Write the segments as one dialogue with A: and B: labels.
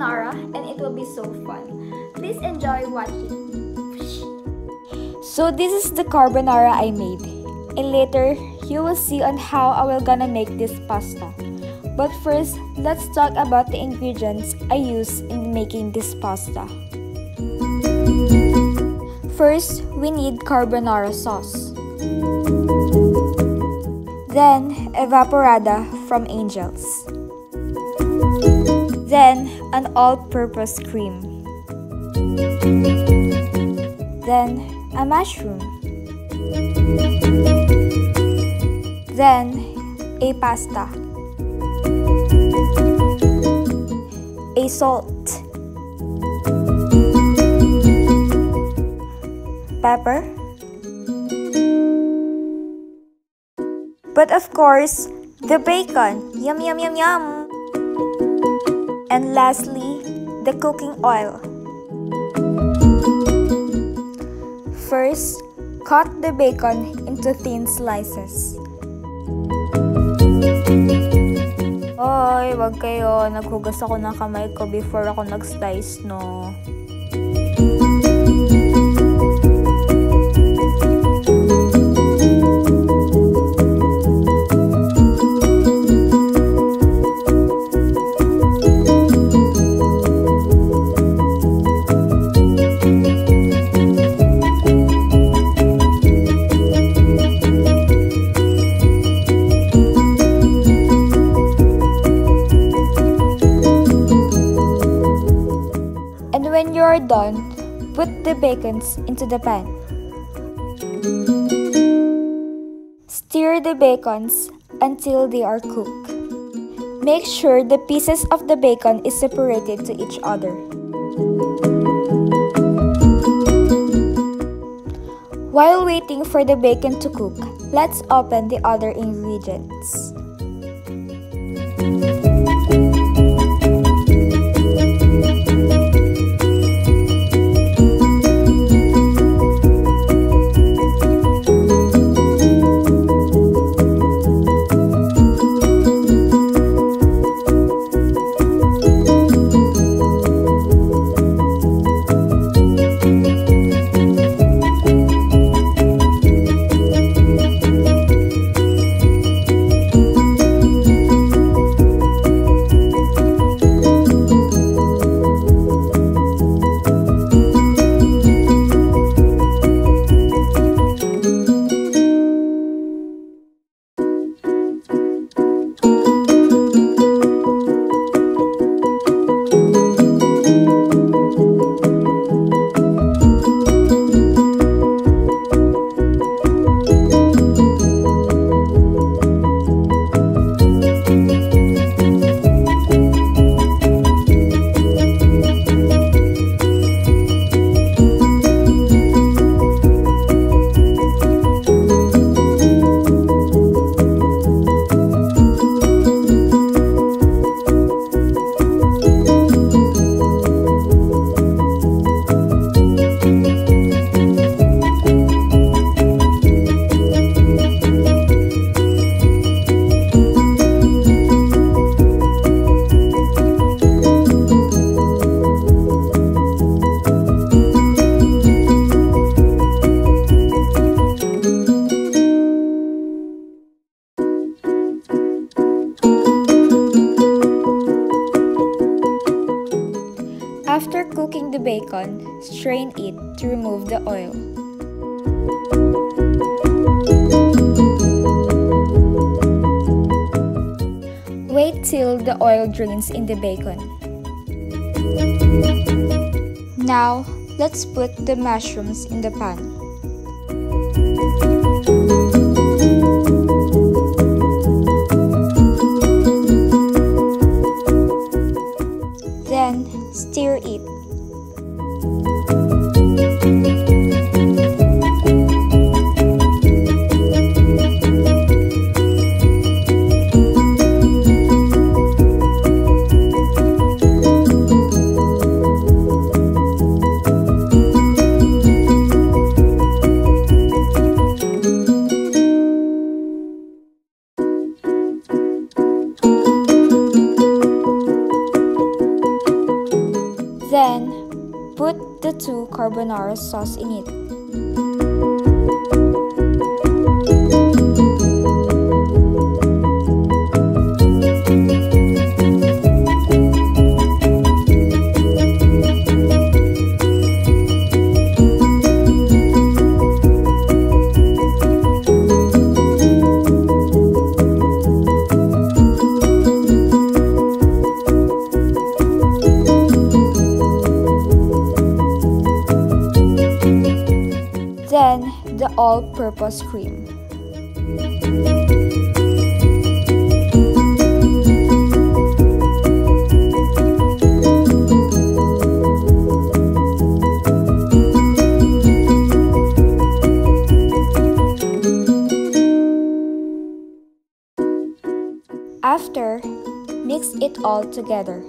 A: carbonara and it will be so fun. Please enjoy watching.
B: So this is the carbonara I made. And later, you will see on how I will gonna make this pasta. But first, let's talk about the ingredients I use in making this pasta. First, we need carbonara sauce. Then, evaporada from Angels. Then, an all-purpose cream. Then, a mushroom. Then, a pasta. A salt. Pepper. But of course, the bacon. Yum, yum, yum, yum. And lastly, the cooking oil. First, cut the bacon into thin slices. Oy, wag kayo. Naghugas ako ng kamay ko before ako nag-slice, no? When you are done, put the bacons into the pan. Stir the bacons until they are cooked. Make sure the pieces of the bacon is separated to each other. While waiting for the bacon to cook, let's open the other ingredients. Till the oil drains in the bacon. Now, let's put the mushrooms in the pan. Then, stir it. Carbonara sauce in it. All-purpose cream. After, mix it all together.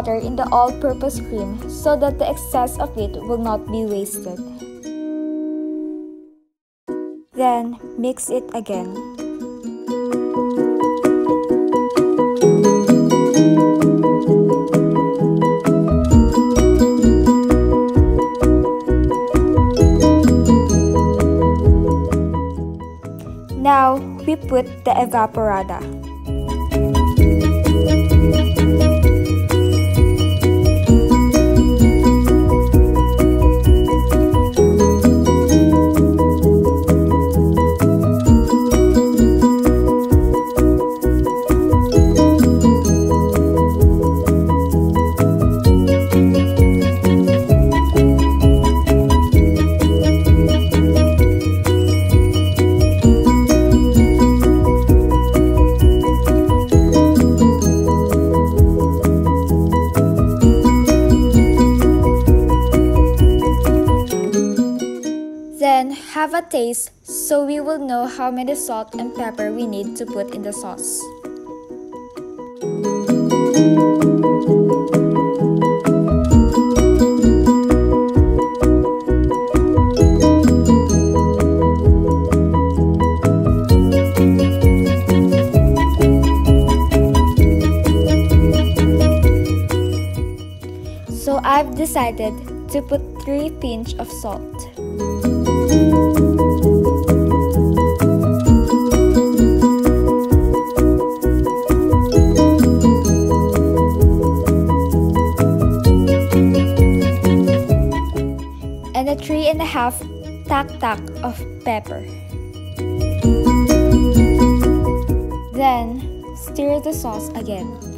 B: Water in the all-purpose cream so that the excess of it will not be wasted. Then, mix it again. Now, we put the evaporada. Taste so we will know how many salt and pepper we need to put in the sauce. So I've decided to put 3 pinch of salt. Half tack of pepper. Then stir the sauce again.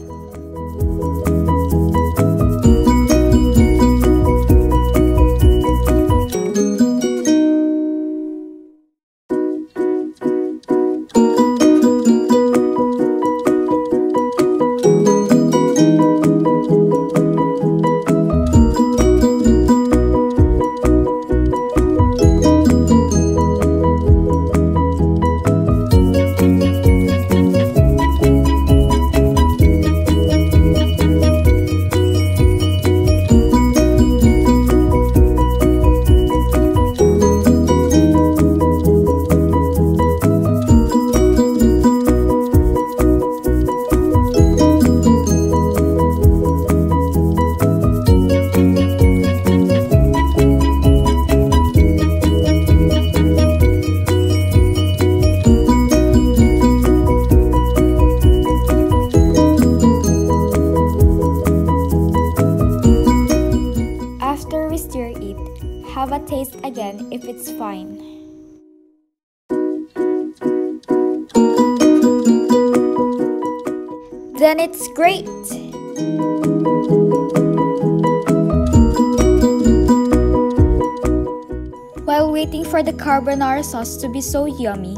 B: Waiting for the carbonara sauce to be so yummy,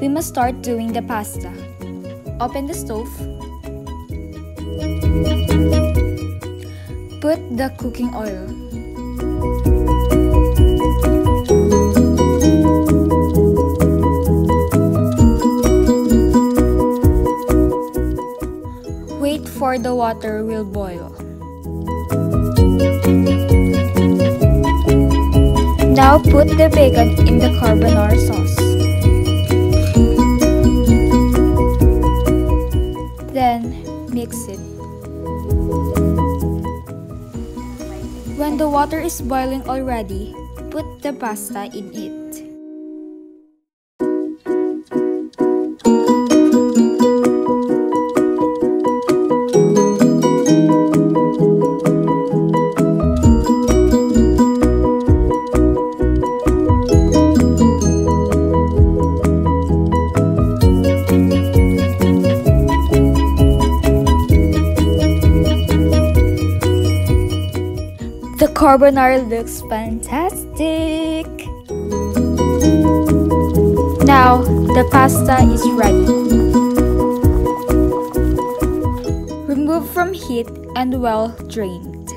B: we must start doing the pasta. Open the stove. Put the cooking oil. Wait for the water will boil. Now put the bacon in the carbonara sauce. Then mix it. When the water is boiling already, put the pasta in it. Carbonara looks fantastic! Now, the pasta is ready. Remove from heat and well drained.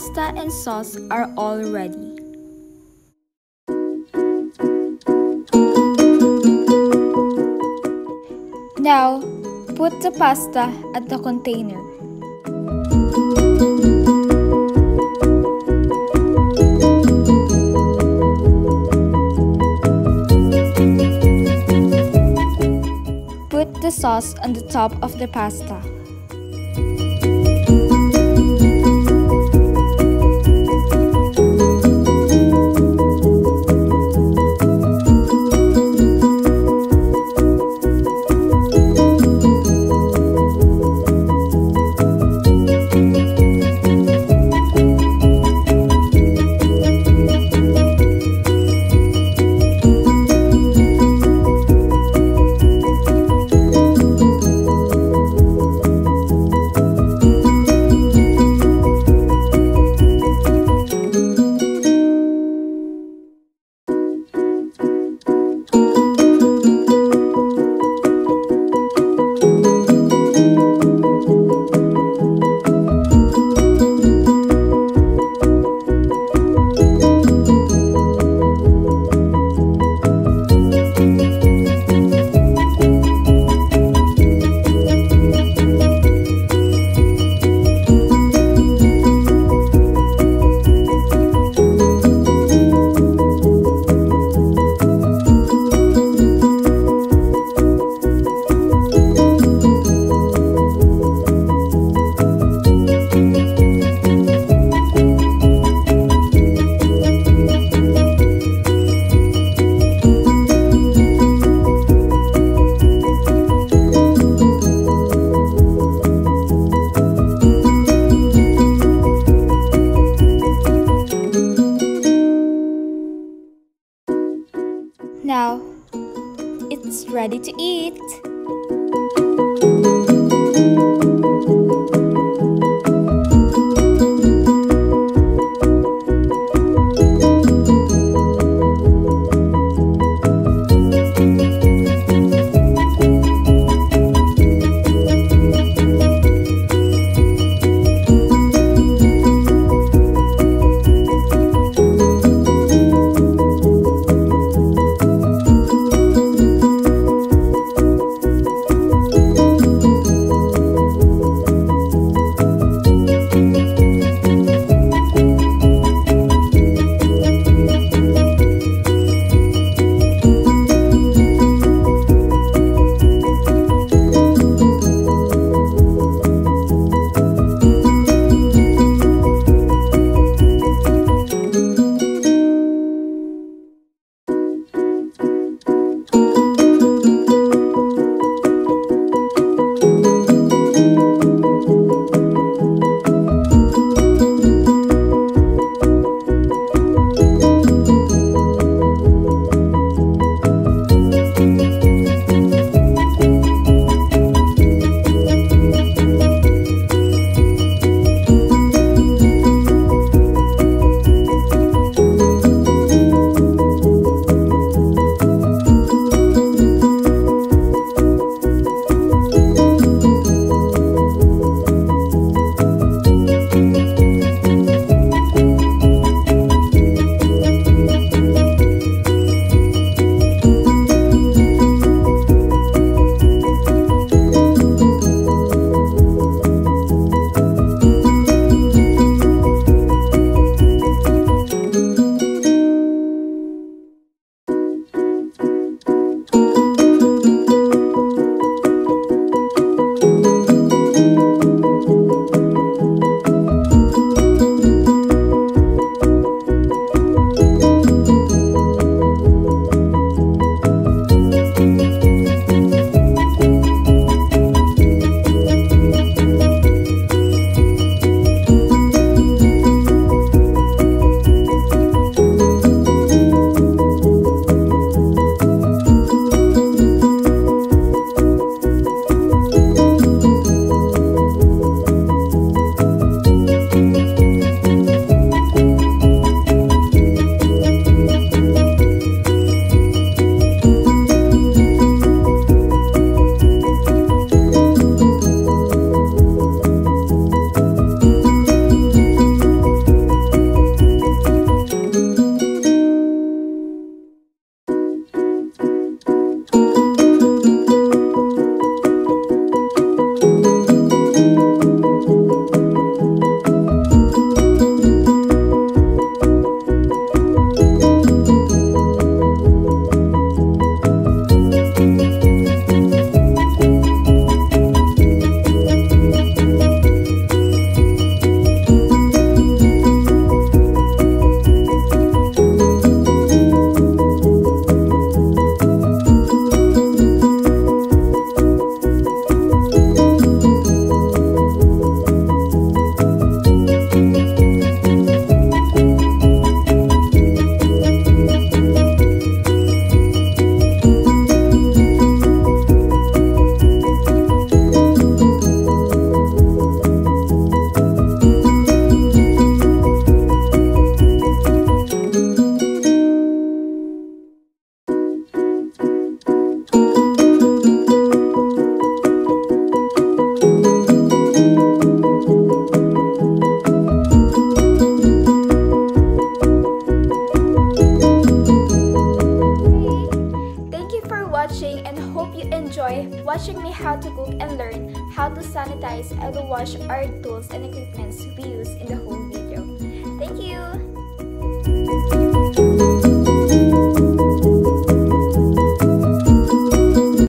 B: Pasta and sauce are all ready. Now, put the pasta at the container. Put the sauce on the top of the pasta.